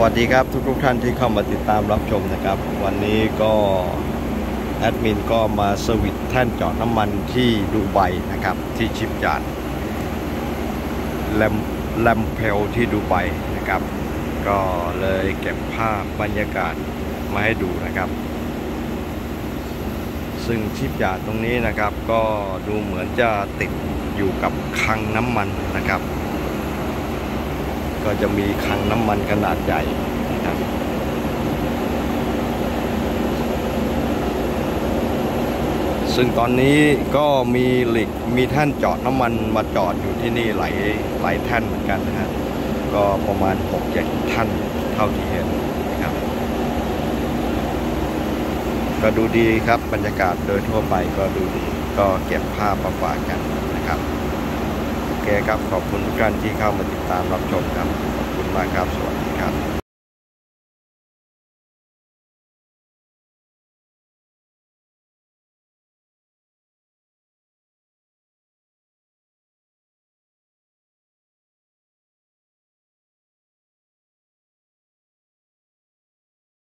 วัสดีครับทุกทุกท่านที่เข้ามาติดตามรับชมนะครับ วันนี้ก็แอดมินก็มาเซอร์วิสแท่นเจาะน้ำมันที่ดูไบนะครับ ที่ชิปยาดแลมแลมเพลที่ดูไบนะครับ ก็เลยเก็บภาพบรรยากาศมาให้ดูนะครับ ซึ่งชิปยาดตรงนี้นะครับ ก็ดูเหมือนจะติดอยู่กับคังน้ำมันนะครับ ก็จะมีคลังน้ำมันขนาดใหญ่นะครับซึ่งตอนนี้ก็มีหลิกมีแท่นจาะน้ำมันมาจอดอยู่ที่นี่หลายหลายแท่นเหมือนกันนะฮะก็ประมาณ6 7ท่านเท่าที่เห็นนะครับ ก็ดูดีครับบรรยากาศโดยทั่วไปก็ดูดีก็เก็บภาพมาฝากกันนะครับ เคครับขอบคุณทุกท่านที่เข้ามาติดตามรับชมครับ ขอบคุณมากครับ สวัสดีครับ